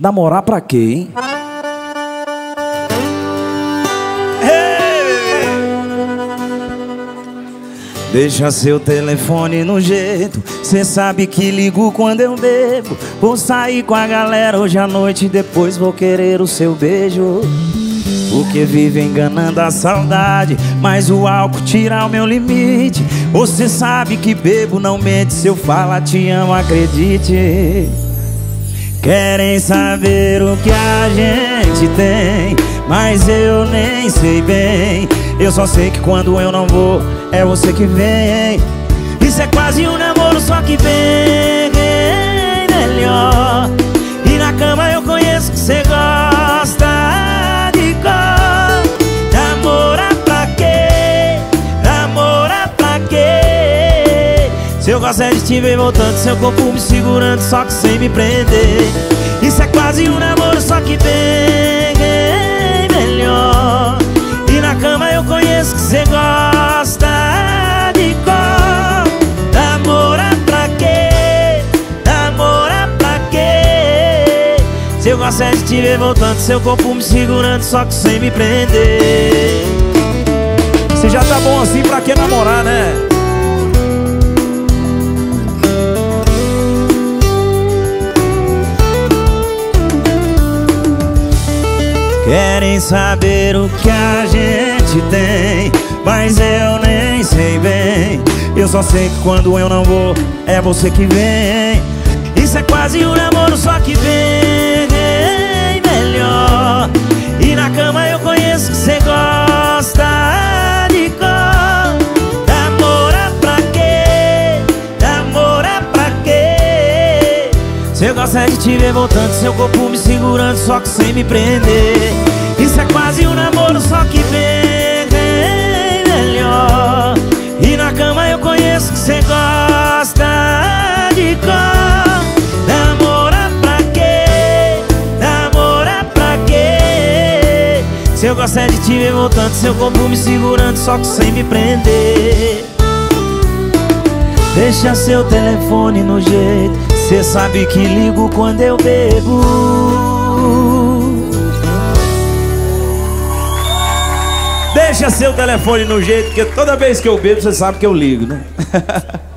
Namorar pra quê, hein? Deixa seu telefone no jeito. Cê sabe que ligo quando eu bebo. Vou sair com a galera hoje à noite Depois vou querer o seu beijo. Porque vive enganando a saudade Mas o álcool tira o meu limite. Você sabe que bebo não mente Se eu falar te amo, acredite Querem saber o que a gente tem Mas eu nem sei bem. Eu só sei que quando eu não vou É você que vem. Isso é quase um namoro, só que bem eu gosto é de te ver voltando Seu corpo me segurando, só que sem me prender Isso é quase um namoro, só que bem melhor E na cama eu conheço que você gosta de cor Namorar pra quê? Namorar pra quê? Se eu gosto é de te ver voltando Seu corpo me segurando, só que sem me prender Você já tá bom assim, pra que namorar, né? Querem saber o que a gente tem Mas eu nem sei bem. Eu só sei que quando eu não vou É você que vem. Isso é quase um namoro, só que vem melhor. E na cama eu conheço que você gosto é de te ver voltando Seu corpo me segurando, só que sem me prender Isso é quase um namoro, só que bem, melhor E na cama eu conheço que você gosta de cor Namorar pra quê? Namorar pra quê? Se eu gosto é de te ver voltando Seu corpo me segurando, só que sem me prender Deixa seu telefone no jeito Cê sabe que ligo quando eu bebo Deixa seu telefone no jeito Porque toda vez que eu bebo Você sabe que eu ligo, né?